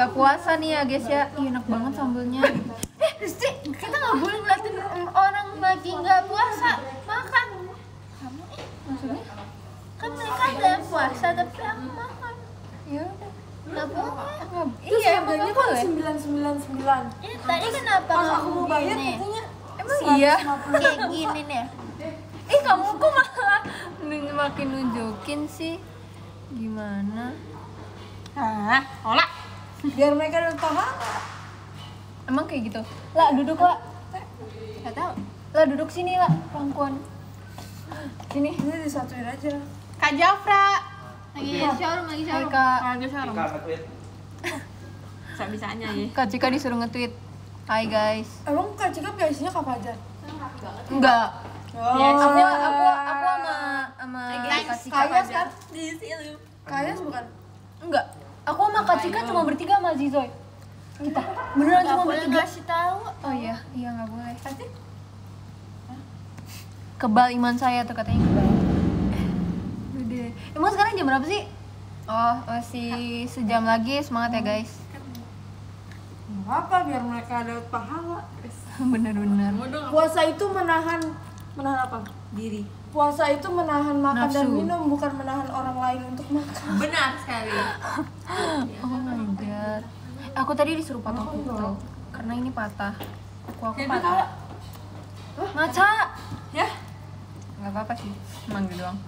nggak puasa nih ya guys ya. Ih, enak banget sambelnya eh Risti kita nggak boleh ngeliatin orang lagi nggak puasa. Makan. Kamu eh maksudnya? Kan mereka ada puasa tapi aku makan. Ya nggak boleh. Iya harganya kan boleh? sembilan sembilan sembilan. ini tadi kenapa Pas aku mau bayar katanya emang iya? 150. kayak gini nih. Ih kamu kok malah makin nunjukin sih? Gimana? Ah, olah. Biar mereka dapat pahala. Emang kayak gitu? Lah duduk lah Gak tau Lah duduk sini lah Pangkuan Sini Ini disatuin aja. Kak Jafra. Lagi showroom lagi showroom Kak Lagi showroom. Bisa bisanya ya. Kak Cika disuruh nge-tweet Hai guys Emang Kak Cika isinya Kak Fajar? Enggak Oh. Yes. Aku aku aku sama sama Kak Cika Kayas aja. kan? Kayas bukan? Enggak Aku sama Kak Cika cuma bertiga sama Zizoy Kita Beneran cuma bertiga kasih tahu. Oh iya, iya nggak boleh. Kebal iman saya tuh katanya kebal. Udah. Emang sekarang jam berapa sih? Oh, masih sejam lagi. Semangat ya guys. Gak apa biar mereka dapat pahala. Bener-bener. Puasa itu menahan menahan apa? Diri. Puasa itu menahan makan dan Nafsu. minum bukan menahan orang lain untuk makan. Benar sekali. Oh my god. Aku tadi disuruh potong kuku karena ini patah. Kuku aku patah. Maca. Ya. Nggak apa-apa sih. Manggil doang.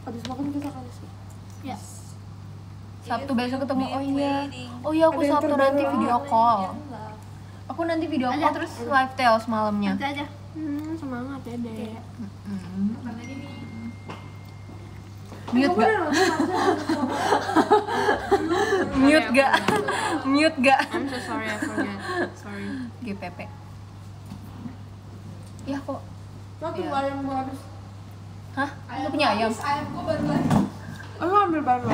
Habis makan kita kasih. Ya. Sabtu besok ketemu. Oh iya. Oh iya aku Sabtu nanti video call. Aku nanti video call terus live tales malamnya. Nanti aja. Hmm, semangat ya, Dek. Mute gak? Mute gak? Mute gak? I'm so sorry, I forget. Sorry. GPP. Ya kok. Lo tunggu ayam gua habis. Hah? Lu punya ayam? Ayam gua baru lagi. Oh, lo ambil baru.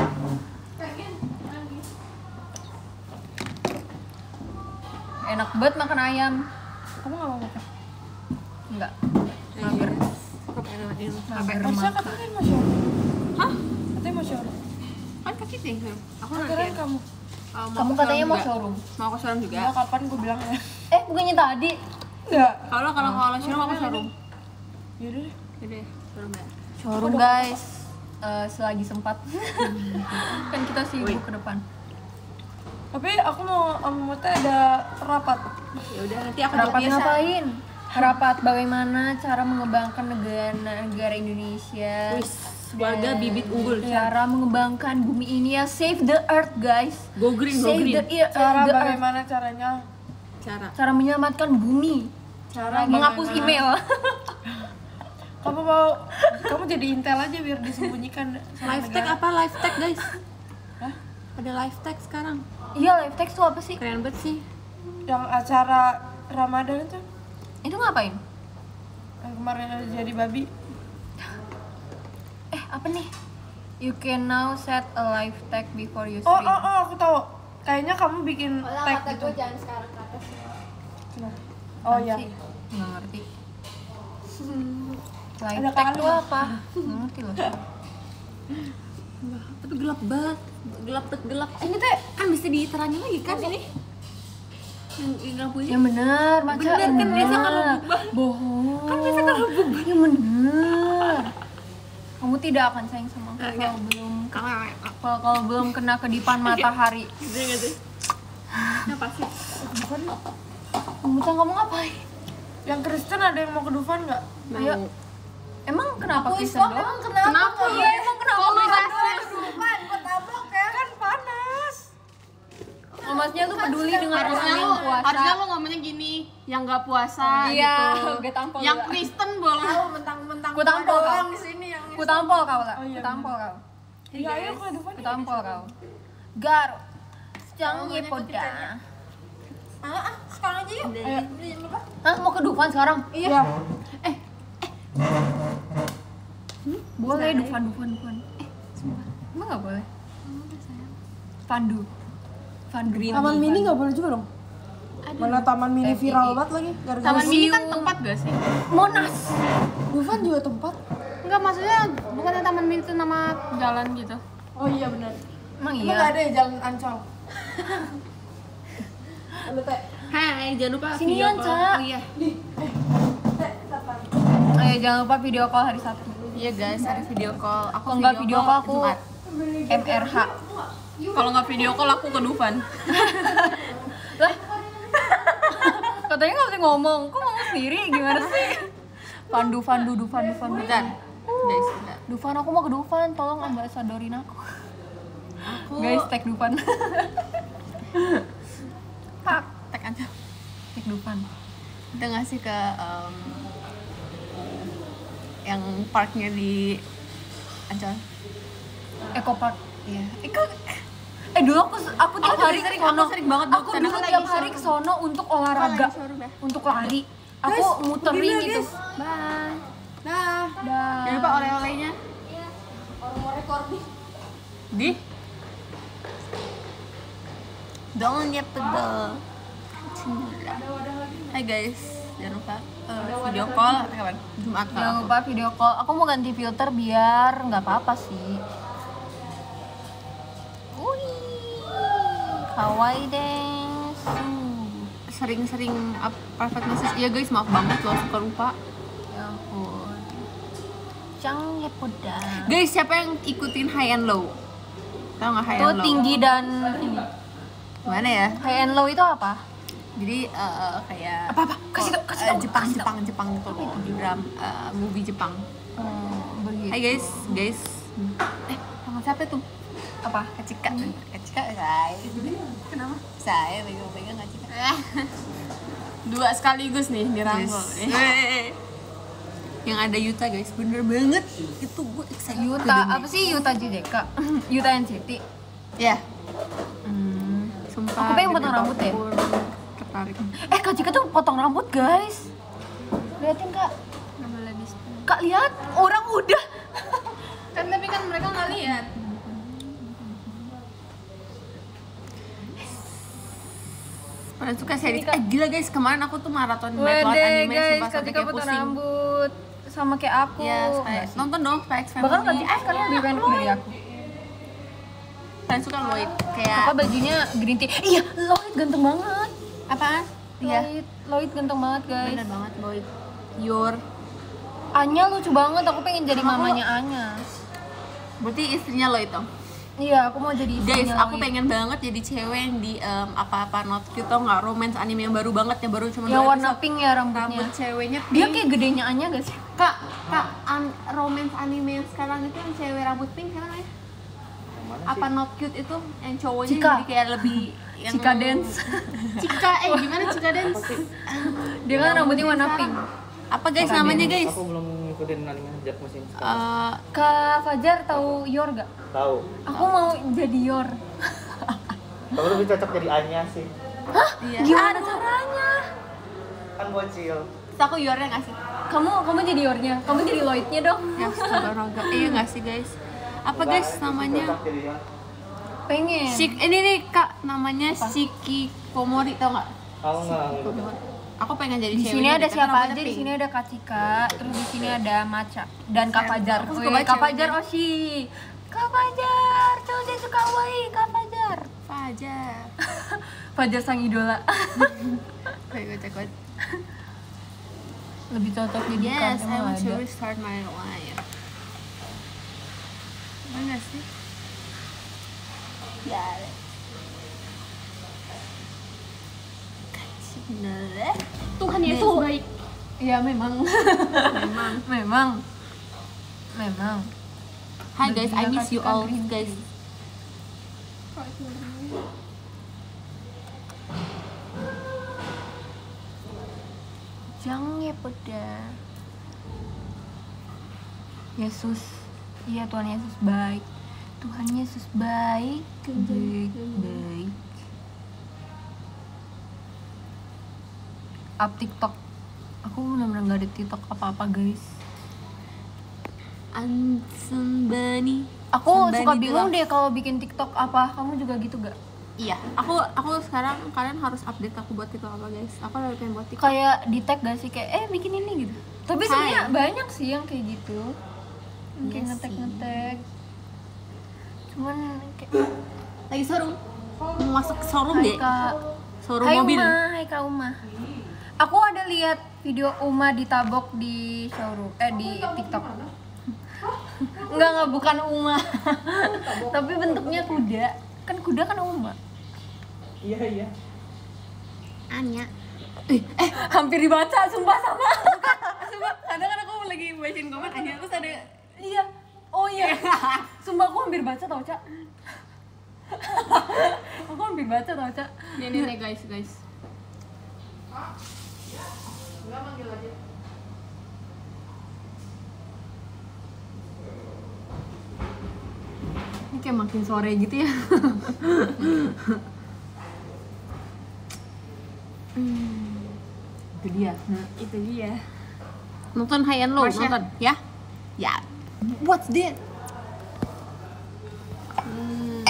Enak banget makan ayam. Kamu gak mau makan? Enggak. Mager. Mager Harusnya makan. katanya mau showroom. Hah? Katanya mau showroom. Kan kaki sih. Aku nanti. Keren kamu. Mau Kamu katanya mau showroom. Mau ke showroom juga. Ya kapan gua bilang ya? Eh, bukannya tadi. Enggak. Kalau kalau kalau showroom aku showroom. Yaudah deh. Jadi showroom ya. Showroom guys. Eh, selagi sempat. kan kita sibuk ke depan. Tapi aku mau sama Mute ada rapat. Ya udah nanti aku Rapat biasa. ngapain? Rapat bagaimana cara mengembangkan negara negara Indonesia. Wis, warga bibit unggul. Cara mengembangkan bumi ini ya save the earth guys. Go green, go Save green. the, ear- Cara the earth. bagaimana caranya? Cara. Cara menyelamatkan bumi. Cara Menghapus bagaimana- email. Kamu mau kamu jadi intel aja biar disembunyikan Live tag apa? Live tag guys. Hah? Ada live tag sekarang. Iya, live text tuh apa sih? Keren banget sih. Yang acara Ramadan itu Itu ngapain? yang kemarin ada jadi babi. Eh, apa nih? You can now set a live tag before you Oh, stream. oh, oh, aku tahu. Kayaknya kamu bikin tag gitu. jangan sekarang ke atas Kenapa? Oh iya. Sih, Nggak ngerti. Live Ada tag tuh apa? Nggak ngerti loh. Tapi gelap banget. Gelap gelap. Ini teh kan bisa diterangin lagi kan ini? Yang yang lampunya. Yang bener, Maca. Bener, kan biasa kalau bubah. Bohong. Kan biasa kalau bubah. Yang bener. Kamu tidak akan sayang sama aku Ah, kalau belum Kalau kalau, belum kena kedipan matahari. gitu nggak sih? Apa sih? Dufan, Maca kamu ngapain? yang Kristen ada yang mau ke Dufan nggak? Ayo. Emang kenapa Kristen doang? kenapa? Kenapa? Iya, emang kenapa Kristen doang? Dufan, kok tabrak ya? Kan panas. Oh, maksudnya lu peduli dengan orang Harusnya yang lu, puasa. harusnya lu ngomongnya gini, yang nggak puasa Iya, gitu. gue tampol Yang juga. Kristen boleh. mentang-mentang Ku tampol kau. di sini yang Ku tampol kau lah. Oh, iya, Ku tampol kau. Iya, ayo ke Dufan. Ku tampol kau. Gar. Jangan poda. Ah, ah, sekarang aja yuk. Ayo. Hah, mau ke Dufan sekarang? Iya. Boleh Dufan, Dufan, Dufan. Eh, sumpah. Emang nggak boleh? Pandu. Fun Green. Taman mini nggak boleh juga dong? Mana taman mini viral banget lagi gara-gara Taman mini kan tempat gak sih? Monas. Dufan juga tempat. Enggak, maksudnya bukannya taman mini itu nama jalan gitu. Oh iya benar. Emang Emang iya? ada ya jalan ancol? Hai, jangan lupa Sini, video call. Oh iya. Ayo jangan lupa video call hari Sabtu Iya guys, ada video call. Aku Kalau nggak video call aku Jumat. MRH Kalau nggak video call aku ke Dufan. Lah Katanya nggak boleh ngomong, kok ngomong sendiri? Gimana sih? Pandu, Pandu, Dufan, Dufan, Bentar. Guys. Dufan, aku mau ke Dufan, tolong ambasadorin aku Aku Guys, tag Dufan Pak, tag aja. tag Dufan Kita ngasih ke em, yang parknya di Ancol. Eco Park Iya. Eko Eh dulu aku aku tiap Aku hari sering- sono. aku sering banget Aku dulu tiap hari ke sono untuk olahraga, ya? untuk lari. Aku muterin begini ya, gitu. guys. Bye. Nah, Dah. Jangan lupa oleh-olehnya. orang mau rekor nih. Di Don't get pedal. Hai guys, jangan lupa eh, video call kapan? Jumat Jangan lupa video call. Aku mau ganti filter biar nggak apa-apa sih. Kawaii deh. sering-sering up message. Iya guys, maaf banget loh suka lupa. Ya ampun. Ya poda. Guys, siapa yang ikutin high and low? Tahu nggak high Itu and low? tinggi dan ini. Mana ya? High and low itu apa? Jadi eh, kayak Apa, apa? Kasih tau, kasih eh, tau, Jepang, kasih tau. Jepang, Jepang gitu loh. Dram, eh, movie Jepang. Hmm, begitu. Hai guys, guys. Eh, tangan siapa tuh? Apa? Kacika. Kacika saya. Kenapa? Saya pegang-pegang Kacika. Dua sekaligus nih dirangkul. Eh. Yang ada Yuta guys, bener banget. Itu gue excited. Yuta, apa sih Yuta JDK? Yuta NCT. Ya, Hmm. sumpah. Aku pengen potong rambut ya. Tertarik. Eh Kak Jika tuh potong rambut guys. Liatin kak. Kak lihat orang udah. Kan tapi kan mereka nggak lihat. Pada suka series. Eh gila guys, kemarin aku tuh maraton banget anime guys, sumpah sampai kayak pusing. rambut sama kayak aku. Ya, sih. nonton dong Spy X Family. Bahkan Kak Jika sekarang lebih pendek dari aku. Kalian suka Lloyd kayak Apa bajunya green tea? Iya, Lloyd ganteng banget. apaan? Iya, Lloyd, Lloyd ganteng banget guys. bener banget Lloyd. Your Anya lucu banget, aku pengen jadi mamanya Anya. berarti istrinya Lloyd dong. Iya, aku mau jadi Guys, aku pengen banget jadi cewek yang di em, apa-apa not cute tau nggak romance anime yang baru banget yang baru cuma yang dua warna episode. pink ya rambutnya. rambut ceweknya pink. Dia kayak gedenya Anya gak sih? kak kak an romance anime yang sekarang itu yang cewek rambut pink siapa namanya? Apa not cute itu yang cowoknya Cika. jadi kayak lebih yang Cika Dance. Cika eh gimana Cika Dance? Dia kan rambutnya warna pink. Apa guys Cika namanya Dance. guys? Aku belum ngikutin anime sejak musim sekarang. Eh, Kak Fajar tahu Yor gak? Tahu. Aku mau jadi Yor. Kamu lebih cocok jadi Anya sih. iya. Gimana caranya? Kan bocil. Terus aku Yornya nggak sih? Kamu kamu jadi Yornya, kamu jadi Lloydnya dong. Ya astaga Iya nggak sih guys? Apa guys namanya? Pengen. Ini nih kak namanya Shiki Komori tau nggak? Kamu nggak. Aku pengen jadi Di cewek sini ada kan siapa aja? Di sini ada Kak Cika, terus di sini ada Maca dan Kak Fajar. aku suka banget Kak Fajar. Oshi. Kak Fajar, cowok saya suka kawaii, Kak Fajar. Fajar. Fajar sang idola. Cek gue. Lebih cocok jadi Yes, kan I want to restart my life. Mana sih? Ya. Kacina. Tuhan Yesus baik. Iya memang. Memang. memang. Memang. Hi guys, I miss you all guys. Jangan ya peda. Yesus, iya Tuhan Yesus baik. Tuhan Yesus baik, baik, baik. Up TikTok. Aku benar-benar nggak ada TikTok apa-apa guys. Anson Bani. Aku Somebody suka bingung deh kalau bikin TikTok apa. Kamu juga gitu gak? Iya, aku aku sekarang kalian harus update aku buat TikTok apa guys. Aku lagi pengen buat TikTok. Kayak di tag gak sih kayak eh bikin ini gitu. Tapi Hai. sebenarnya banyak sih yang kayak gitu. Yang kayak Iya ngetek sih. ngetek. cuman kayak Lagi showroom. Mau masuk showroom Hai deh. Showroom Hai mobil. Uma, hai kak Uma Aku ada lihat video Uma ditabok di showroom, eh di TikTok Enggak, enggak, bukan Uma Tapi bentuknya kuda Kan kuda kan Uma Iya iya. Anya. Eh, eh, hampir dibaca, sumpah sama. sumpah, kadang kan aku lagi bacain komen Anya terus ada Iya, oh iya Sumpah aku hampir baca tau Cak Aku hampir baca tau Cak Nih, nih, nih, guys, guys. Ini kayak makin sore gitu ya. Hmm, Itu dia. Itu dia Nonton High and Low, Marsha. nonton ya? Ya. What's that? Hmm,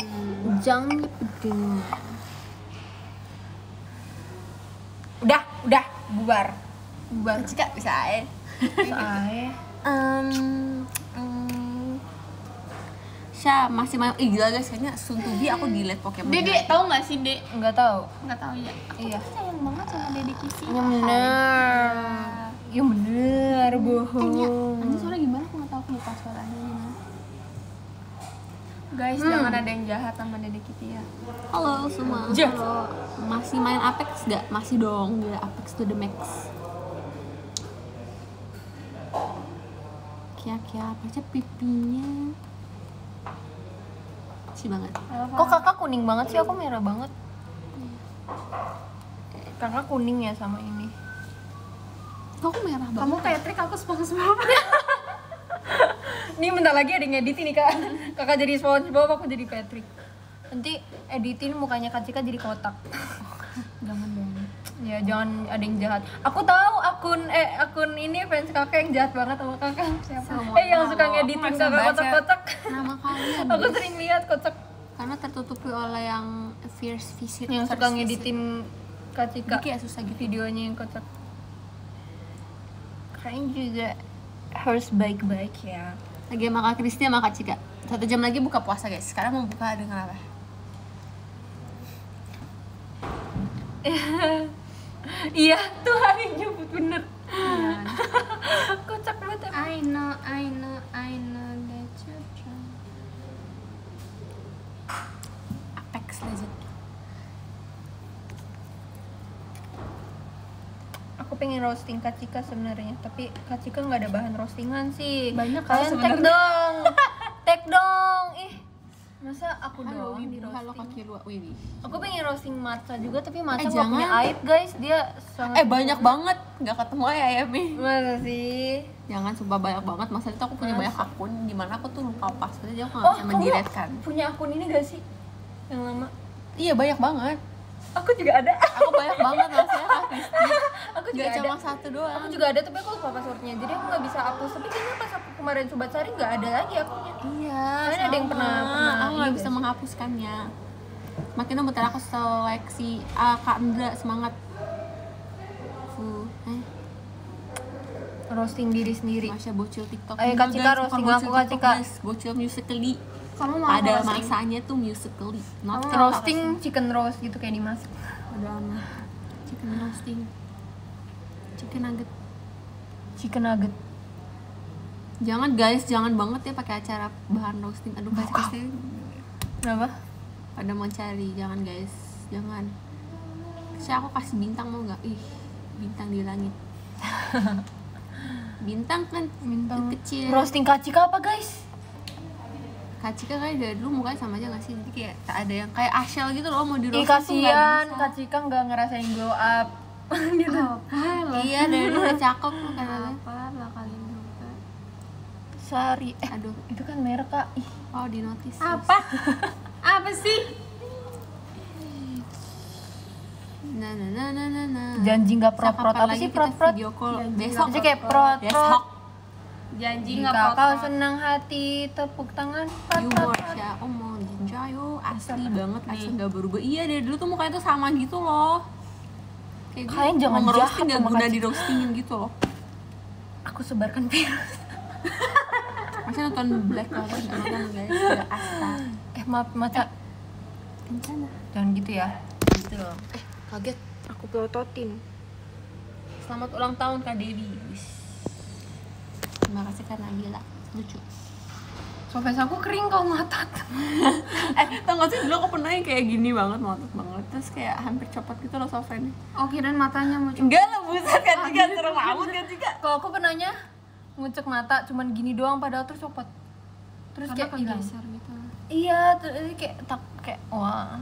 jangan pedeng. Udah, udah, bubar Bubar. Cika bisa eh. Saya Um, um, Sya masih main Ih gila guys kayaknya be aku delete Pokemon Dede, tahu nggak sih, Dek? Enggak tahu Nggak tahu ya. Aku Iya. tuh sayang banget sama Dede Kisi. Yang bener Yang bener, bohong Nanti suara gimana? Aku nggak tahu aku lupa suaranya gimana. Guys, Hmm. jangan ada yang jahat sama Dede Kitty ya. Halo semua. Halo Masih main Apex gak? Masih dong Gila Apex to the max Kia-kia baca pipinya? Si banget. Kok kakak kuning banget sih? Aku merah banget. Kakak kuning ya sama ini? Kok aku merah banget? Kamu Patrick, aku SpongeBob. Ini bentar lagi ada yang edit nih kak. Kakak jadi Spongebob, aku jadi Patrick. Nanti editin mukanya Kak Cika jadi kotak. Jangan. Ya jangan ada yang jahat. Aku tahu akun eh akun ini fans kakak yang jahat banget sama kakak. Siapa? Semua eh yang suka ngeditin Aku kakak baca. kotak-kotak Nama kalian Aku sering lihat kotak Karena tertutupi oleh yang fierce visit yang suka ngeditin Kak Cika. Kayak susah gitu videonya yang kotak Kayaknya juga harus baik-baik ya. Lagi sama Kak Kristi sama Kak Cika. Satu jam lagi buka puasa guys. Sekarang mau buka dengan apa? Iya Tuhan yang nyebut bener. Kocak banget emang. I know, I know, I know that you try. Apex Legend. Aku pengen roasting Kak Cika sebenarnya Tapi Kak Cika nggak ada bahan roastingan sih. Banyak kali Kalian tag dong. Tag dong. Ih Masa aku Halo doang di halo roasting kaki dua Wibi Aku pengen roasting Matcha juga Tapi Matcha Eh, nggak punya aib guys. Dia sangat Eh banyak banget. Gak ketemu ya ya Mi? Masa sih? Jangan sumpah banyak banget. Masa itu aku punya banyak akun Gimana aku tuh lupa passwordnya Jadi aku gak Oh bisa mendiretkan punya akun ini gak sih? Yang lama? Iya banyak banget Aku juga ada. Aku banyak banget maksudnya Aku juga Gak cuma satu doang. Aku juga ada tapi aku lupa passwordnya. Jadi aku nggak bisa hapus. Tapi kayaknya pas aku kemarin Sobat Sari nggak ada lagi akunnya. Iya, Kalian ada yang pernah- pernah Aku nggak gak bisa menghapuskannya. Makin bentar aku seleksi ah, Kak Andra semangat. Fuh, eh, Roasting diri sendiri. Masya bocil TikTok. Enggak, Kak Cika, roasting aku, Kak Cika. Bocil musically. Kamu mau Pada roasting? masanya tuh musically. Not Kamu TikTok. roasting chicken roast gitu kayak dimasak Udah amat. Chicken roasting. Chicken nugget. Chicken nugget Jangan guys, jangan banget ya pakai acara bahan roasting. Aduh, guys, pasti Kenapa? pada mau cari. Jangan guys, jangan. Saya aku kasih bintang mau nggak? Ih, bintang di langit. bintang kan Bintang kecil. Roasting Kak Cika apa guys? Kak Cika kayak dari dulu mukanya sama aja gak sih? Jadi kayak tak ada yang kayak Ashel gitu loh mau di Ih roasting tuh kasihan Kak Cika nggak ngerasain glow up gitu. bisa. Iya dari dulu udah cakep tuh katanya. Apa lah kalian juga? Sari Eh Aduh, itu kan merek Kak Ih oh di notice. Apa? Apa sih? Nah, nah, nah, nah, nah, nah. Janji nggak prot-prot kapan apa sih call Janji besok. Aja kayak prot-prot Besok. Janji nggak kau senang hati tepuk tangan prot, ya, oh mau Jinjayo asli banget asli nggak berubah. Iya dari dulu tuh mukanya tuh sama gitu loh. Kayak Kalian jangan jahat nggak guna di roastingin gitu loh. Aku sebarkan virus Masih nonton Black nggak nonton guys, udah asta. Eh maaf mata Kencana. jangan gitu ya Gitu loh. Eh, kaget. Aku pelototin. Selamat ulang tahun Kak Dewi. Terima kasih karena gila. Lucu. Sofes aku kering kau ngotot. eh, tau gak sih? Dulu aku pernah yang kayak gini banget, ngotot banget. Terus kayak hampir copot gitu loh sofannya Oh kirain matanya mau Enggak lah, buset kan juga serem banget kan juga. Kalau aku pernahnya ngucek mata cuman gini doang padahal terus copot. Terus Karena kayak hilang. gitu. iya terus kayak tak kayak wah.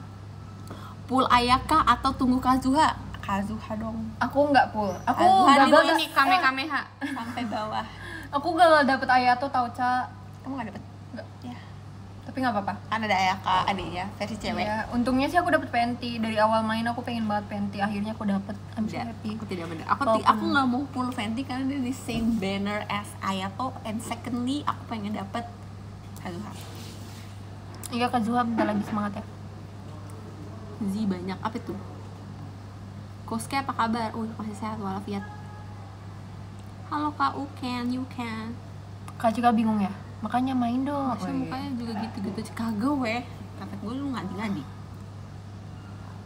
Pul Ayaka atau tunggu Kazuha? Kazuha dong. Aku nggak pul aku gagal ini ini kame kameha sampai bawah aku gagal dapet ayato tau ca Kamu gak dapet? Nggak. Ya tapi nggak apa-apa Kan ada Ayaka adiknya, versi cewek Iya, untungnya sih aku dapet penti dari awal main aku pengen banget penti akhirnya aku dapet I'm so Tidak, happy aku tidak benar. Aku Walaupun- aku nggak mau full Fenty karena dia di same banner as Ayato and secondly aku pengen dapet Kazuha. iya Kazuha bentar lagi semangat ya Z banyak apa itu? Koske apa kabar? Uh, masih sehat walafiat. Halo Kak Uken, you can. Kak Cika bingung ya makanya main dong Masa mukanya juga gitu-gitu kagak weh. Kata gue lu ngadi-ngadi.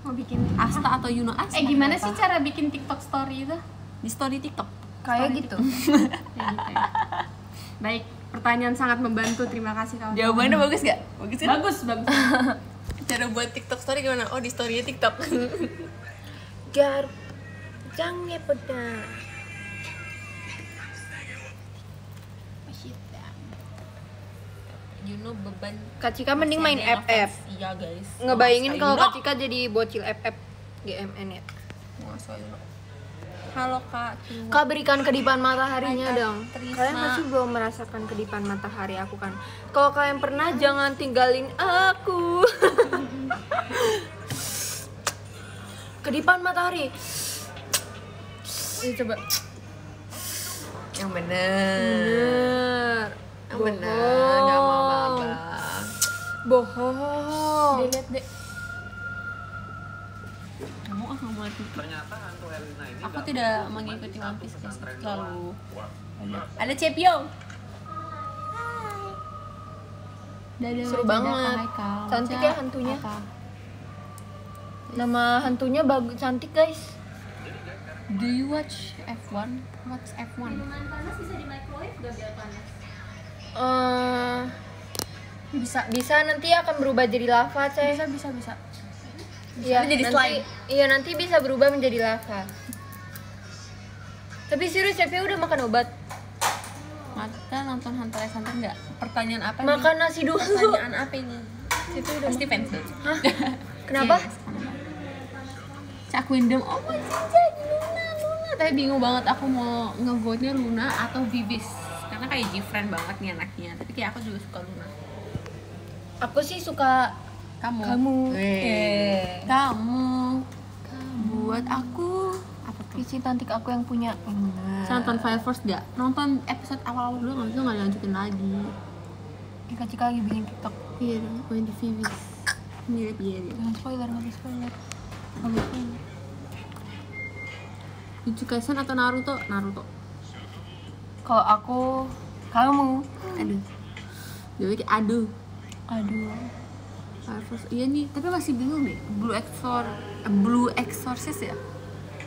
Mau bikin Asta atau Yuno Asta? Eh gimana sih cara bikin TikTok story itu? Di story TikTok. kayak gitu Ya gitu ya. Baik, pertanyaan sangat membantu. Terima kasih kawan. Jawabannya bagus gak? Bagus kan? Bagus, bagus. Cara buat TikTok story gimana? Oh di story TikTok. Garuk jangan pedang Yuno beban Kak Cika mending main Masih FF. Iya guys. ngebayangin kalau. Kak Cika jadi bocil FF GMN ya. Halo kak. Cuma- Kak berikan kedipan mataharinya Kak dong Trisna. Kalian pasti belum merasakan kedipan matahari aku kan Kalau kalian pernah jangan tinggalin aku Kedipan matahari Ini coba Yang bener. Bener Yang bener. Gak mau. Bohong Lihat deh. Kamu ah lihat itu. Ternyata hantu Elina ini Aku tidak mengikuti One Piece guys. Terlalu. Ada, ada Cepio. Dadah, Seru banget. Cantik ya hantunya. apa? Nama hantunya bagus cantik guys Do you watch F1? Watch F1. Eh, bisa bisa nanti akan berubah jadi lava ceh Bisa, bisa, bisa. Iya, jadi nanti, slime. Iya nanti bisa berubah menjadi lava. Tapi serius Cepi udah makan obat. Mata nonton Hunter x Hunter nggak? Pertanyaan apa nih? Makan nasi dulu. Pertanyaan apa ini? Cepi udah. Pasti dulu. Hah? Kenapa? Yes, kenapa? Cak Windem, oh my god, Luna, Luna Tapi bingung banget aku mau ngevote-nya Luna atau Vivis Karena kayak G-friend banget nih anaknya Tapi kayak aku juga suka Luna Aku sih suka Kamu? kamu. Eh. Kamu Buat aku Apa tuh? Visi cantik aku yang punya. Saya nonton Fire Force gak? Nonton episode awal-awal dulu nggak bisa nggak dilanjutin lagi Ika Cika lagi bikin TikTok. Iya dong, main di Vivis Mirip-mirip Jangan spoiler, boleh spoiler. Nggak boleh spoiler. Jujutsu atau Naruto? Naruto Kalau aku kamu. Aduh Jadi aduh Aduh. Force iya nih tapi masih bingung nih Blue Exor eh, Blue Exorcist ya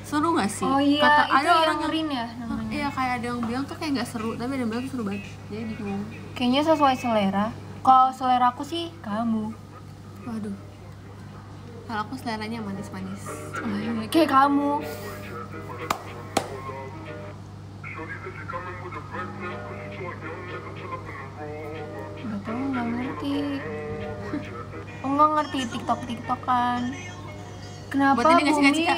seru gak sih Oh iya, Kata, itu ada yang orang yang ya namanya. iya kayak ada yang bilang tuh kayak nggak seru tapi ada yang bilang tuh seru banget jadi bingung Kayaknya sesuai selera. Kalau selera aku sih kamu. waduh kalau aku seleranya manis-manis Kayak kamu. Nggak ngerti. Oh nggak ngerti TikTok TikTokan. Kenapa Buat ini bumi in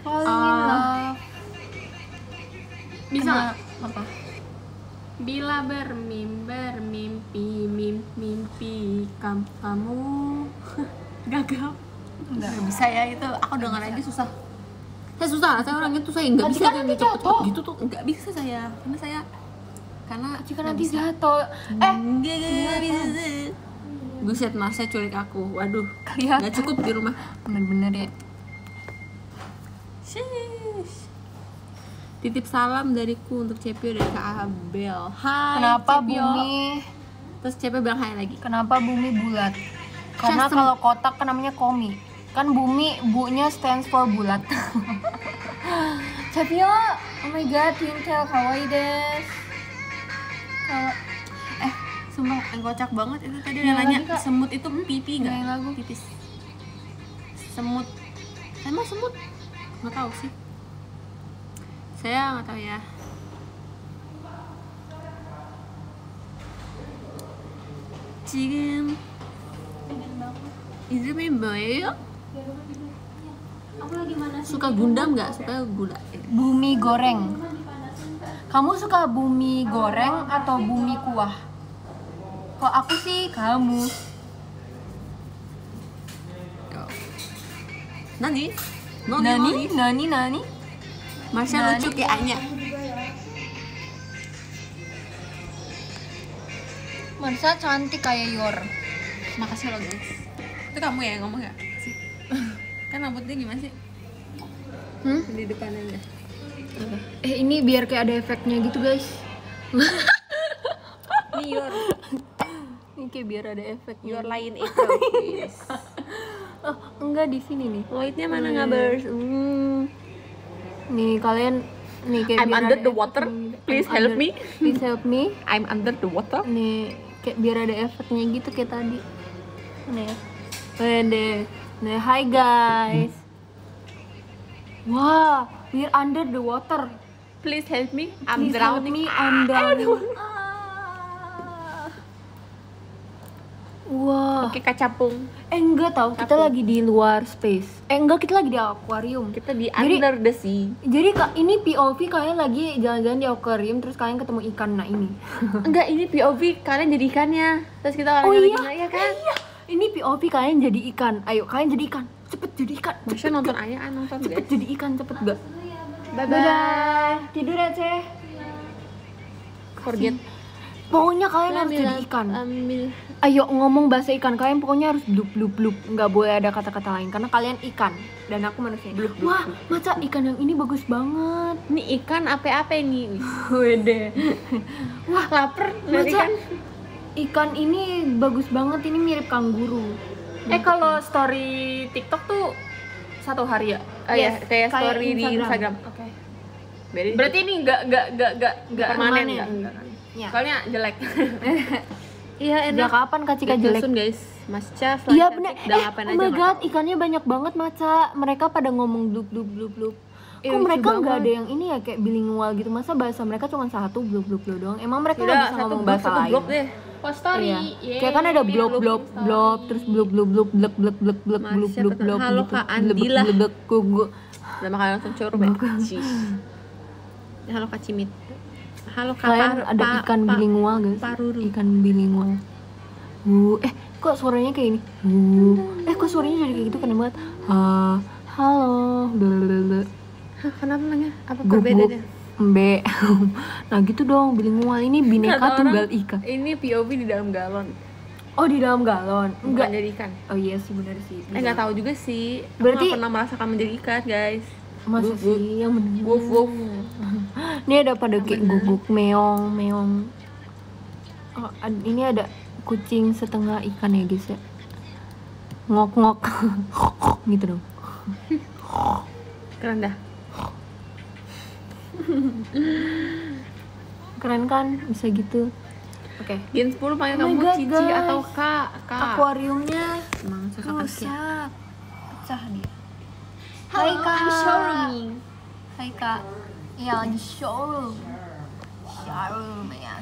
Ah. love? Bisa Kena- nggak? apa? Bila bermim, bermimpi, mim, mimpi kam, kamu gagal. nggak bisa ya itu aku dengar aja susah saya susah saya orangnya tuh saya nggak bisa Cika yang nanti cepet cepet jatuh. gitu tuh nggak bisa saya karena saya karena Jika nanti bisa. jatuh, eh Enggak, enggak, enggak bisa. Buset, mas saya culik aku. Waduh, kelihatan. nggak cukup di rumah. Bener-bener ya. Shish. Titip salam dariku untuk Cepio dari Kak Abel. Hai, Kenapa Cepio. bumi? terus Cepe bilang hai lagi Kenapa bumi bulat? Karena Custom. kalau kotak kan namanya komi. Kan bumi bu-nya stands for bulat. Tapi yo, oh my god, Twintel kawaii desu Kalau eh sumpah yang kocak banget itu tadi Yang udah nanya lagi, Kak. semut itu pipi nggak Yang lagu. pipis semut emang semut nggak tahu sih saya nggak tahu ya 지금 이름이 뭐예요? aku lagi mana sih? suka gundam nggak suka gula Bumi goreng. Kamu suka bumi goreng atau bumi kuah? Kok aku sih kamu. nani nani Nani? nani Nani? Marsha Nani? lucu kayak Anya Marsa cantik kayak Yor. makasih loh guys itu kamu ya yang ngomong ya kan rambutnya gimana sih Hmm? di depan aja Eh ini biar kayak ada efeknya gitu guys. ini your Ini kayak biar ada efek. your lain itu guys Oh, enggak di sini nih. White-nya mana ngabers? Hmm. Nih kalian nih kayak I'm biar under ada the water. Please I'm help under- me. Please help me. I'm under the water. Nih kayak biar ada efeknya gitu kayak tadi. Nih. Wede. Nih, hi guys. Wah, we're under the water. Please help me. I'm Please help drowning. me, I'm drowning. Wah. Oke kacapung. Eh enggak tahu kita lagi di luar space. Eh enggak kita lagi di akuarium. Kita di Jadi- under the sea. Jadi kak ini POV kalian lagi jalan-jalan di akuarium terus kalian ketemu ikan nah ini. Enggak, ini POV kalian jadi ikannya. Terus kita Oh lagi iya, nanya kan? iya. Ini POV kalian jadi ikan. Ayo kalian jadi ikan. Cepet jadi ikan. Marsha nonton Aya, ah, nonton Cepet guys. jadi ikan cepet gak? Bye Dadah. Tidur ya ceh. Forget. Pokoknya kalian harus jadi ikan. Ambil. Ayo ngomong bahasa ikan kalian pokoknya harus blup blup blup. Nggak boleh ada kata-kata lain karena kalian ikan dan aku manusia. Wah, maca ikan yang ini bagus banget. Ini ikan apa-apa ini? Wede. Wah, lapar. Maca kan? ikan ini bagus banget ini mirip kanguru. Eh kalau story TikTok tuh satu hari ya? Oh Yes, iya, kayak kayak story di Instagram. Instagram. Oke. Berarti, Berarti ini enggak enggak enggak enggak enggak permanen permanen. enggak? Enggak kan? Ya. Soalnya jelek. iya Sejak kapan Kak Cika jelek? Dusun, guys. Mas Cas Iya bener. Udah Eh, ngapain oh aja my god, ikannya banyak banget maca. Mereka pada ngomong blup blup blup blup. Ih, Kok lucu mereka nggak ada yang ini ya kayak bilingual gitu? Masa bahasa mereka cuma satu blup blup blup doang? Emang mereka Udah nggak bisa satu ngomong blok bahasa satu lain? blok deh. Post story. Iya. Yeay, Kayak kan ada blok blok bikin blok story. terus blok blok blok blok blok blok blok Mas, blok siapa blok tuh? blok Halo, blok Kak blok Andila. blok blok blok Udah makan nonton corum ya? Cis. Halo Kak Cimit. Halo Kak Kalian Par- ada Pa- ikan Pa- bilingual guys? Paruru. Ikan bilingual. Uh, eh kok suaranya kayak ini? Uh, eh kok suaranya jadi kayak gitu keren banget. Ah, halo. Kenapa nanya? Apa perbedaannya? Mbe. nah gitu dong bilingual ini bineka Kata tunggal orang, ika. Ini POV di dalam galon. Oh di dalam galon. Bukan Enggak. jadi ikan. Oh iya sih benar sih. Eh nggak tahu juga sih. Aku Berarti- nggak pernah merasakan menjadi ikan, guys. Masa Guguk. sih yang bener. Woof woof. Ini ada pada kayak guguk meong meong. Oh, ini ada kucing setengah ikan ya guys ya. Ngok ngok gitu dong. Keren dah. Keren kan bisa gitu. Oke. Gen 10 panggil Oh kamu God, Cici guys. atau Kak. Kak. Akuariumnya Emang susah rusak. Pecah dia. Hai kak. Kak. Showrooming. Hai kak. Iya lagi showroom. Showroom ya.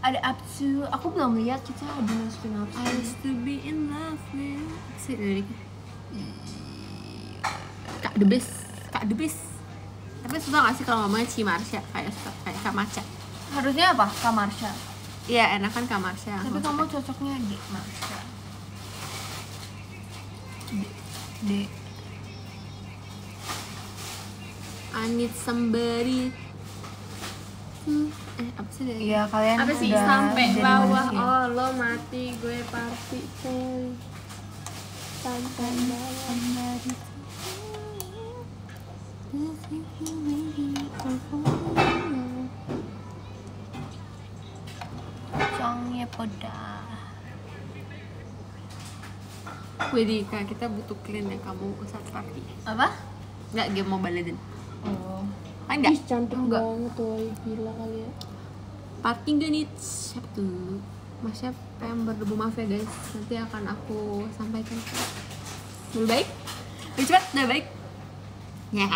Ada up to. Aku belum lihat kita ada masukin up I used to be in love with Si liriknya Kak the best Kak the best Tapi susah gak sih kalau ngomongnya Cimarsya Kayak suka kayak Kak Maca Harusnya apa? Kamarsha. Iya enakan Kak Marsha Tapi kamu cocoknya di Marsha. D. D. I need somebody Hmm, Eh apa sih? Iya kalian Apa sih sampai bawah manusia. Oh lo mati gue party coy Sampai bawah udah Widih, kak kita butuh clean ya kamu saat party. apa Nggak game Mobile Legend. oh Kan nggak? Ih, cantik banget tuh gila kali ya Party nggak nih? Siap tuh. Mas Chef yang berdebu maaf ya guys. Nanti akan aku sampaikan. Lebih baik? Lebih cepat? Lebih baik? Ya.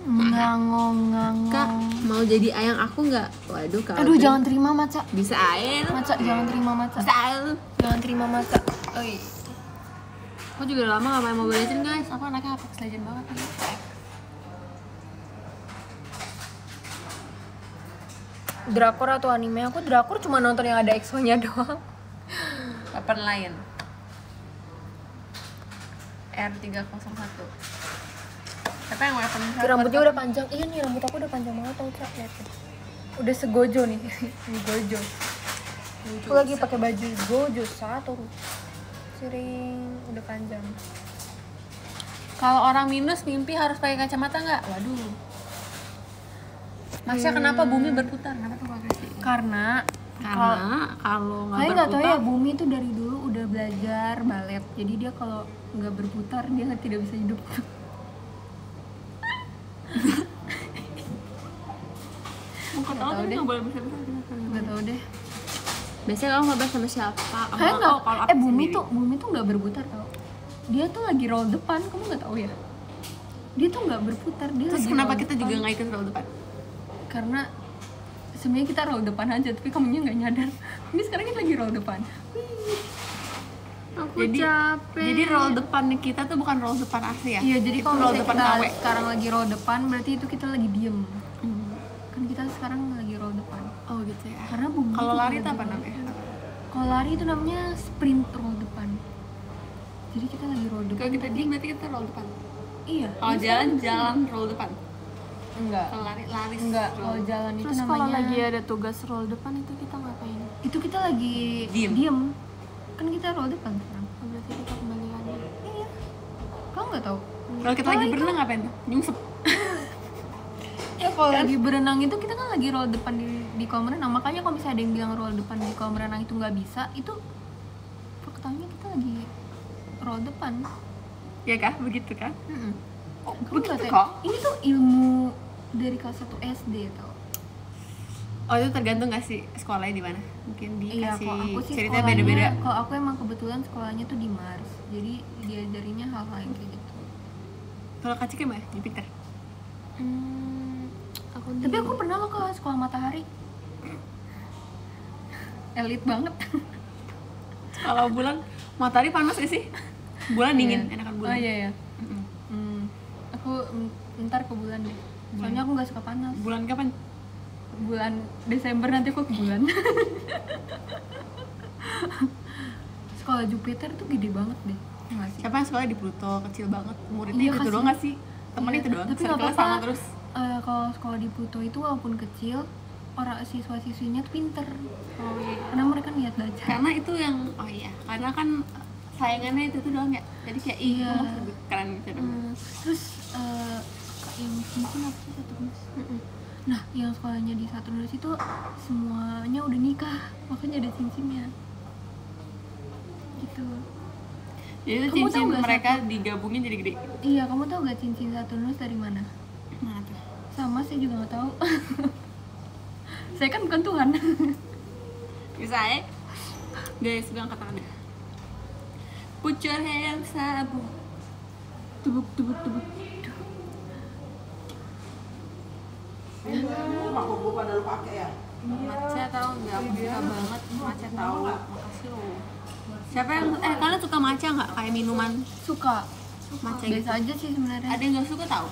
ngangong Kak, mau jadi ayang aku nggak? Waduh, kak. aduh jangan terima maca Bisa air. maca jangan terima maca Bisa air. jangan terima maca Oi. Aku juga udah lama gak main Mobile Legends guys. Aku anaknya Apex Legends banget nih. drakor atau anime aku drakor cuma nonton yang ada EXO nya doang Kapan Lion? R301 Siapa yang weapon rambutnya udah panjang. Iya nih rambut aku udah panjang banget tau cak. Lihat udah segojo nih. Ini gojo. Aku lagi pakai baju gojo satu. Sering udah panjang. Kalau orang minus mimpi harus pakai kacamata nggak? Waduh. Masya kenapa bumi berputar? Kenapa tuh pakai sih? karena Karena kalau nggak kalian nggak tahu berputar ya bumi tuh dari dulu udah belajar balet. Jadi dia kalau nggak berputar dia tidak bisa hidup Tapi deh. nggak boleh bisa nggak tahu deh Biasanya kamu ngobrol sama siapa? Kalian nggak oh, kalau eh aku bumi sendiri. tuh bumi tuh nggak berputar tau dia tuh lagi roll depan kamu nggak tahu ya dia tuh nggak berputar dia Terus lagi kenapa roll kita depan. juga nggak ikut roll depan? karena sebenarnya kita roll depan aja tapi kamunya nggak nyadar ini sekarang kita lagi roll depan Aku jadi, capek Jadi roll depan kita tuh bukan roll depan asli ya? iya jadi kalau roll depan kita KW sekarang lagi roll depan berarti itu kita lagi diem gitu ya. Karena bumi Kalau lari lagi itu apa namanya? kalau lari itu namanya sprint roll depan. Jadi kita lagi roll depan Kalau kita diem berarti kita roll depan? Iya. Kalau iya, jalan, jalan roll depan? Enggak. Kalau lari, lari enggak kalau jalan itu Terus namanya kalau lagi ada tugas roll depan itu kita ngapain? itu kita lagi Diem. diem. Kan kita roll depan sekarang. Oh, berarti kita kembaliannya iya. Kamu nggak tahu? Kalau kita lagi berenang ngapain tuh? Nyungsep ya kalau lagi berenang itu kita kan lagi roll depan di, di kolam renang makanya kalau misalnya ada yang bilang roll depan di kolam renang itu nggak bisa itu faktanya kita lagi roll depan Ya kah? Begitu kan? Mm-mm. Oh, Kamu nggak begitu ini tuh ilmu dari kelas 1 SD tau Oh itu tergantung gak sih sekolahnya di mana? Mungkin iya dikasih kalau aku sih ceritanya sekolahnya beda-beda. kalau aku emang kebetulan sekolahnya tuh di Mars jadi diajarinnya hal-hal yang kayak gitu Kalau Kak Cika mah Jupiter. Hmm, aku tapi aku pernah loh ke sekolah matahari elit banget Kalau bulan matahari panas gak sih? Bulan dingin, Iya. enakan bulan. oh iya ya Mm-mm. Hmm, aku mm, ntar ke bulan deh. Soalnya aku nggak suka panas. Bulan kapan? Bulan Desember nanti aku ke bulan. Sekolah Jupiter tuh gede banget deh. ya nggak sih? Siapa yang sekolah di Pluto kecil banget? Muridnya Iya, itu kasih. doang gak sih? Temen Iya, itu doang. Tapi nggak apa-apa. sama terus. Eh, kalau sekolah di Pluto itu walaupun kecil, orang siswa-siswinya tuh pinter. Oh iya. Karena mereka niat belajar. Karena itu yang oh iya, karena kan sayangannya itu tuh doang ya. Jadi kayak iya, Iya. lebih keren gitu dong. Hmm, terus kak yang cincin apa sih satu Mas? Nah, yang sekolahnya di satu itu semuanya udah nikah, makanya ada cincinnya. Gitu. Jadi Kamu cincin mereka digabungin jadi gede. Iya, kamu tahu gak cincin satu dari mana? Mana tuh? Sama saya juga nggak tahu. saya kan bukan Tuhan. Bisa ya? Guys, gue angkat tangan deh. Put your hands up. Tubuk, tubuk, tubuk. Maca tahu nggak? Aku suka banget maca tahu. Makasih loh. Siapa yang eh kalian suka maca nggak kayak minuman Suka. maca Biasa gitu? aja sih sebenarnya. Ada yang nggak suka tahu?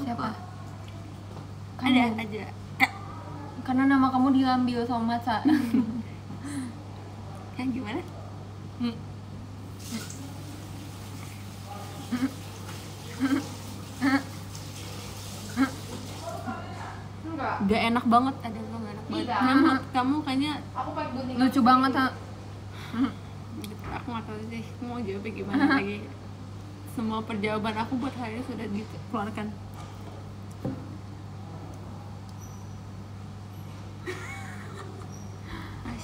Siapa? Ada Kamu. aja. Kak, Karena nama kamu diambil sama Maca. yang gimana? Gak enak banget, ada yang gak enak banget. Kamu, kamu kayaknya Lucu banget, ha. aku gak tahu sih mau jawabnya gimana lagi. Semua perjawaban aku buat hari sudah dikeluarkan.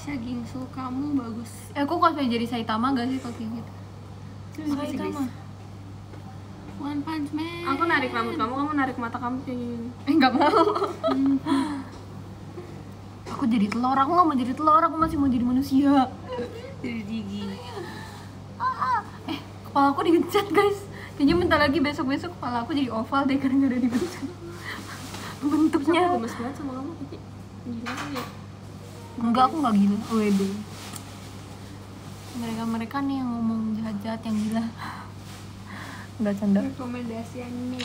Shagingsu kamu bagus. Eh, aku cosplay jadi Saitama gak sih kalau kayak gitu? Saitama. One Punch Man. Aku narik rambut kamu, kamu narik mata kamu kayak gini. Eh, nggak mau. aku jadi telur, aku nggak mau jadi telur, aku masih mau jadi manusia. Jadi gigi. Eh, kepala aku digencet guys. Kayaknya bentar lagi besok-besok kepala aku jadi oval deh karena nggak ada digencet. Bentuknya. Aku gemes banget sama kamu, Kiki. Gila ya? Enggak, aku nggak gila. WD. Mereka-mereka nih yang ngomong jahat-jahat yang gila. Enggak canda. Rekomendasi anime.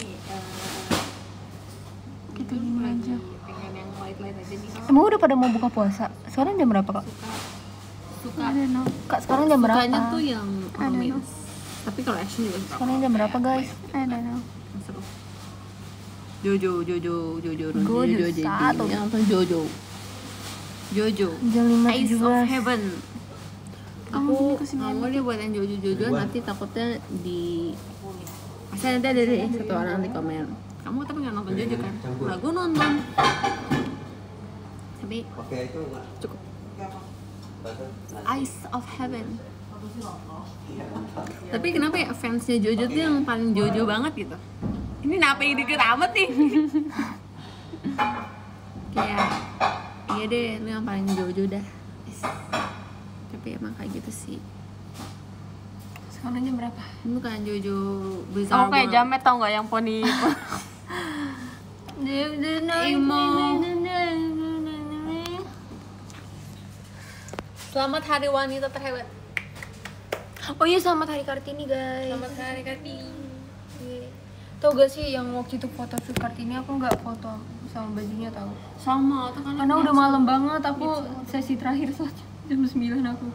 Gitu gini aja. Pengen yang light light aja nih. Emang udah pada mau buka puasa? Sekarang jam berapa, Kak? Suka. Kak, sekarang jam berapa? Sukanya tuh yang romance. Tapi kalau action juga suka. Sekarang jam berapa, guys? I don't know. Seru. Jojo, Jojo, Jojo, Jojo satu. Yang nonton Jojo. Jojo. Jam lima Eyes of. Heaven. Aku nggak mau dia buat yang Jojo Jojo nanti takutnya di pasti nanti ada deh satu orang di komen. Kamu tapi nggak nonton Jojo kan? Nah, gue nonton. Tapi Oke itu enggak. cukup. Eyes of Heaven. Tapi kenapa ya fansnya Jojo tuh yang paling Jojo banget gitu? Ini kenapa yang deket amat nih? Kayak, iya deh, lu yang paling Jojo dah. Tapi emang kayak gitu sih. Sekarang jam berapa? Ini bukan Jojo Bizarre Aku kayak jamet tau gak yang poni Emo. Selamat Hari Wanita Terhebat. Oh iya, selamat hari Kartini, guys. Selamat Hari Kartini. Tau gak sih yang waktu itu foto shoot Kartini aku nggak foto sama bajunya tau Sama, tuh kan Karena udah malam banget, aku sesi terakhir soalnya jam 9 aku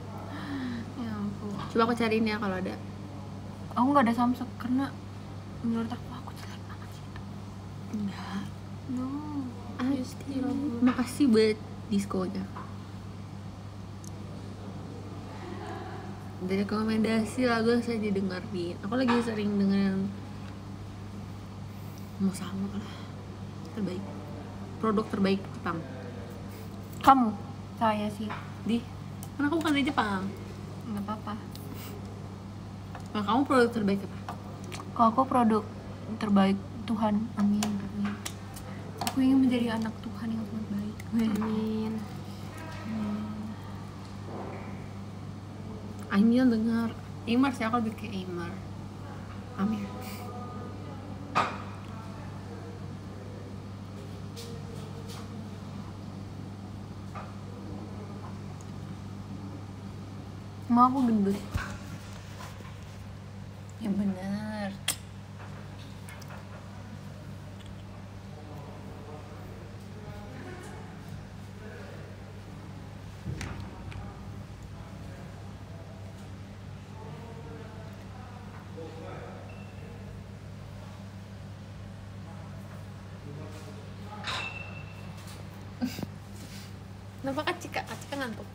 Ya ampun Coba aku cariin ya kalau ada. Aku nggak ada samsek karena menurut aku aku jelek banget sih Enggak. No Makasih buat diskonya. Dari rekomendasi lagu yang saya didengerin. Aku lagi sering dengerin mau sama lah terbaik produk terbaik Jepang Kamu? Saya sih di karena aku bukan dari Jepang nggak apa-apa nah kamu produk terbaik apa Kalau aku produk terbaik Tuhan, amin. amin. Aku ingin menjadi anak Tuhan yang sangat baik. Amin. Amin dengar. Imar sih aku lebih ke Imar. Amin. Mau aku gendut. Ya benar. Kenapa kak Cika? Kak Cika ngantuk?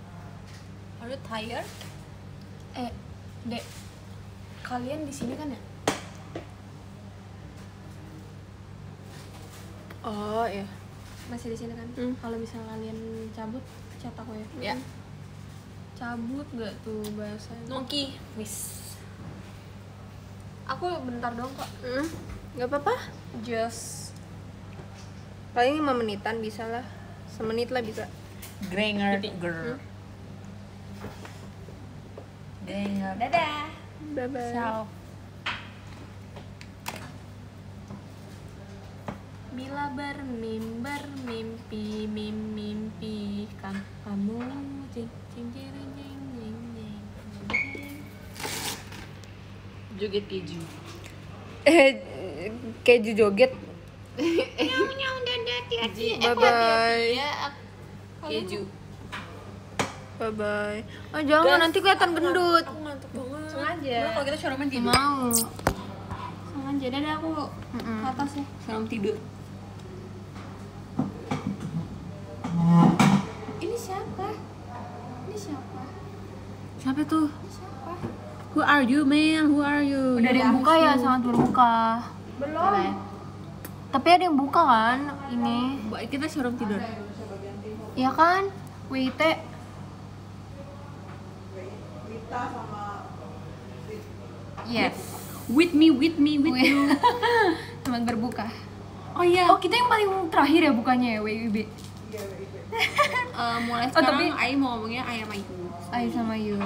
Are you tired? Eh, Dek. Kalian di sini kan ya? Oh iya. Masih di sini kan? Hmm. Misalnya kalian cabut, chat aku ya. Ya. Cabut gak tuh bahasanya? Noki, wis. Aku bentar dong kok. Hmm, nggak apa-apa. Just paling 5 menitan bisa lah. Semenit lah bisa. Granger girl. Granger, dadah. Bye bye. Ciao. Bila bermim bermimpi mim mimpi kan kamu jing jing jing jing jing jing. Joget keju. Eh keju joget. Bye bye. Keju. Bye bye. Oh jangan nanti kelihatan gendut. Aku ngantuk banget. Sengaja. Kalau kita syaraman tidur. Mau. Sengaja dadah aku Mm-mm. ke atas ya. Salam tidur. Ini siapa? Ini siapa? Siapa tuh? Who are you, man? Who are you? Udah ada yang buka ya, sangat berbuka. Belum. Tapi ada yang buka kan ini? Buat kita syarung tidur. Ya kan? WIT Yes. with me with me with you Selamat berbuka. oh iya Oh, kita yang paling terakhir ya bukannya ya WIB. Eh, mulai Oh, sekarang tapi- Ai mau ngomongnya ayam ayu Ai sama Yu.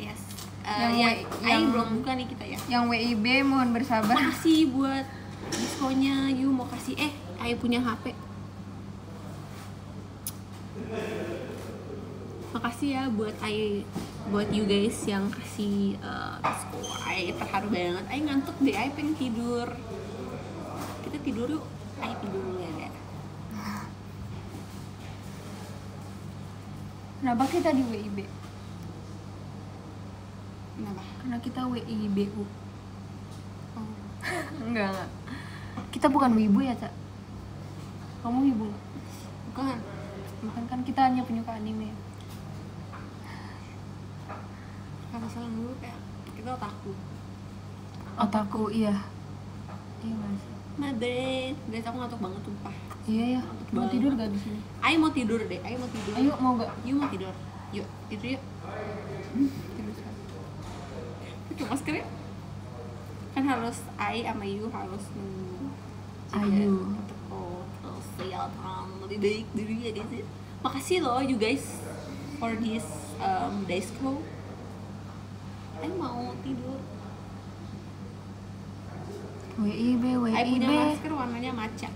yes. Eh, Yang ya, yang- belum buka nih kita ya. Yang WIB mohon bersabar. makasih buat diskonnya you mau kasih. Eh Ai punya HP makasih ya buat Ai buat you guys yang kasih uh, diskon Ai terharu banget. Ai ngantuk deh Ai pengen tidur. Kita tidur yuk. Ai tidur dulu ya deh Kenapa kita di WIB? Kenapa Karena kita WIBU. Oh. enggak, enggak. Kita bukan wibu ya, Cak? Kamu wibu? bukan Bukan kan kita hanya penyuka anime. kata salah dulu kayak kita otaku Otaku, iya. Iya sih? Madrid, guys aku ngantuk banget tumpah Iya ya. Mau banget. tidur gak di sini? Ai mau tidur deh, Ai mau tidur Ayo mau gak? Yuk mau tidur Yuk, tidur yuk sekarang. Pakai masker ya. Kan harus Ai sama Yu harus menjaga Ayu. protokol kesehatan lebih baik dulu ya guys Makasih loh you guys For this um, disco Ai mau tidur. WIB, Ai punya WIB. masker warnanya maca.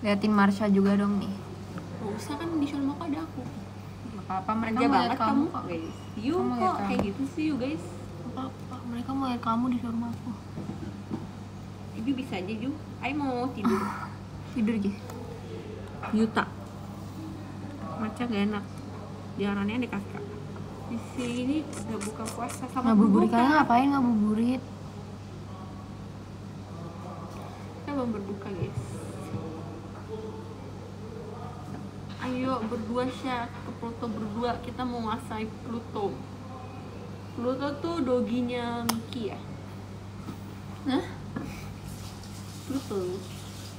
Liatin Marsha juga dong nih. Gak usah kan di Shonmoko ada aku. Gak apa-apa, mereka banget kamu kamu kok. guys You Kamu kok kayak gitu sih you guys Apa-apa, mereka mau lihat kamu di rumahku. Ibu bisa aja Ju. Ai mau tidur. Tidur aja. Yuta Maca gak enak. Jalannya di kakak Di sini udah buka puasa sama Ngabuburit. kalian ngapain ngabuburit? Kita belum berbuka guys. Ayo berdua Syah ke Pluto berdua. Kita mau ngasai Pluto Pluto tuh doginya Miki ya? Hah? Pluto.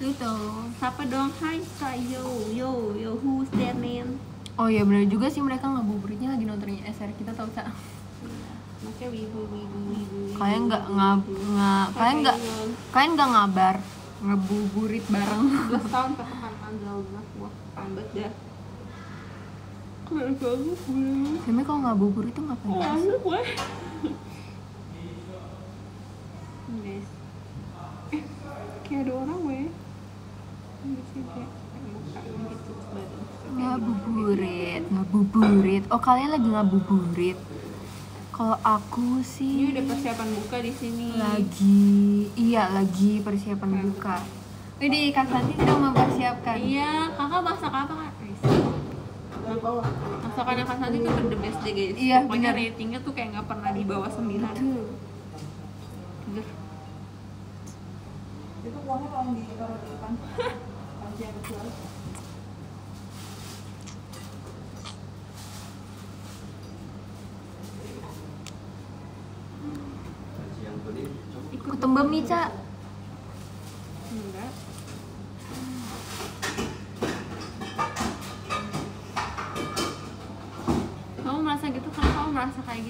Itu. Sapa dong? Hai Kak. Yo Yo Yo Who's that man? Oh iya benar juga sih mereka ngabuburitnya lagi nontonnya SR kita tau Cak. Maksudnya wibu wibu wibu Kalian nggak ngab nggak kalian nggak kalian nggak ngabar? Ngebuburit bareng. 11 tahun katakan tanggal wah lambat dah keren banget gue Emang kalau ngabuburit itu ngapain? lambat gue guys eh kayak ada orang Ini gitu badan Ngabuburit, ngabuburit. Oh kalian lagi ngabuburit? Kalau aku ini sih udah persiapan buka di sini lagi, iya lagi persiapan buka. Ini Kak Santi sedang mempersiapkan. iya kakak masak apa kak guys masakannya kak Santi tuh the best deh guys Iya, pokoknya bener. ratingnya tuh kayak nggak pernah di bawah 9 Betul. Bener. Itu uangnya tolong ditaruh di depan. Panci yang kecil. Aku tembem nih, Cak. enggak kamu merasa gitu kan kamu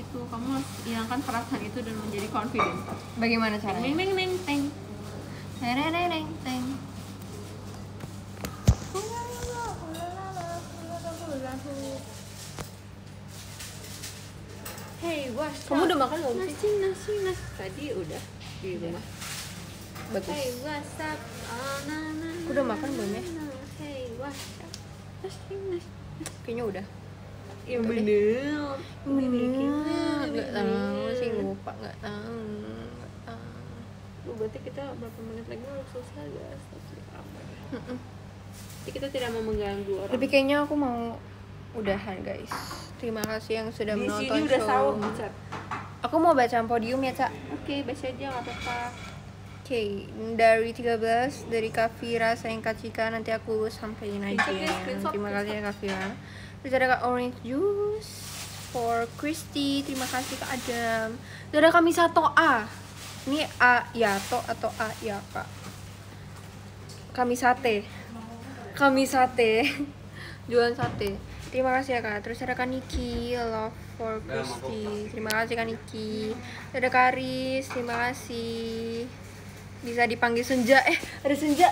gitu kamu harus hilangkan perasaan itu dan menjadi confident Bagaimana neng caranya? neng neng teng Neng neng neng neng teng. hey what's Kamu udah makan belum sih? nasi nasi nasi tadi udah di rumah Bagus. hey what's up oh, na, na, Aku udah makan belum ya? na, hey what's up nasi nasi Kayaknya udah. Ya bener Bener. Nggak tahu sih lupa nggak tahu. Lu berarti kita berapa menit lagi harus selesai guys ya? Jadi kita tidak mau mengganggu orang Tapi kayaknya aku mau udahan guys. Terima kasih yang sudah di menonton sini udah show. sahur. Aku mau baca podium ya, Cak. Oke, baca aja nggak apa-apa Oke, dari 13 dari Kafira sayang Kak Cika nanti aku sampein aja. Ya, Terima kasih ya Kafira. Terus ada Kak Orange Juice for Christy. Terima kasih Kak Adam. Terus ada kami satu A. Ini A Yato atau A ya Kak. Kami sate. Kami sate. Jualan sate. Terima kasih ya Kak. Terus ada Kak Niki Love for Christy terima kasih kan Iki ada Karis terima kasih bisa dipanggil Senja eh ada Senja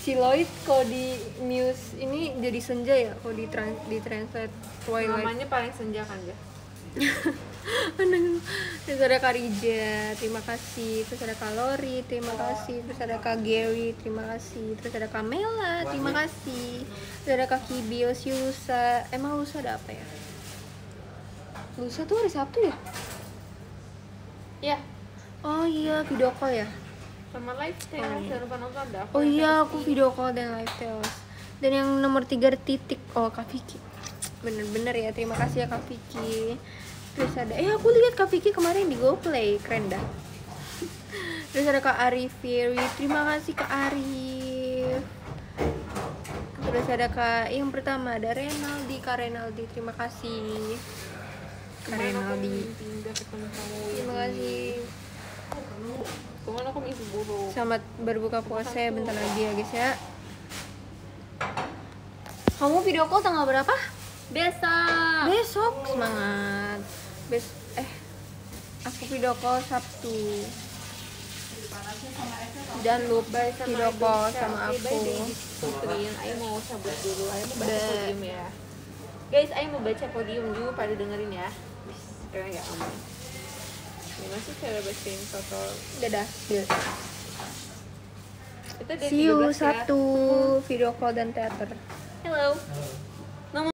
si Lloyd kalau di news ini jadi Senja ya kalau di trans di translate Twilight namanya paling senja kan ya. Terus ada Kak Rija, terima kasih. Terus ada Kak Lori, terima kasih. Terus ada Kak Gary, terima kasih. Terus ada Kak Mela, terima kasih. Terus ada Kak Kibios, Lusa. Emang Lusa ada apa ya? Lusa tuh hari Sabtu ya? ya Oh iya, video call ya? Sama live Oh, iya. jangan lupa nonton dah Oh iya, aku video call dan live tales. Dan yang nomor tiga titik, oh Kak Vicky. Bener-bener ya, terima kasih ya Kak Vicky. Terus ada, eh aku lihat Kak Vicky kemarin di GoPlay, keren dah. Terus ada Kak Arif Firi, terima kasih Kak Arif. Terus ada Kak, yang pertama ada Renaldi, Kak Renaldi, terima kasih. Kak Renaldi, terima kasih. Ke mana aku mimpi buruk Selamat berbuka puasa ya bentar lagi ya guys ya. Kamu video call tanggal berapa? besok Besok semangat. Bes eh aku video call Sabtu. Jangan lupa video call sama aku. Putrin, Ayo mau cabut dulu, Ayo mau baca podium ya Guys, Ayo mau baca podium dulu pada dengerin ya Karena gak aman Gimana sih cara bacain total Dadah. Itu dari See you 13 ya. satu video call dan teater. Hello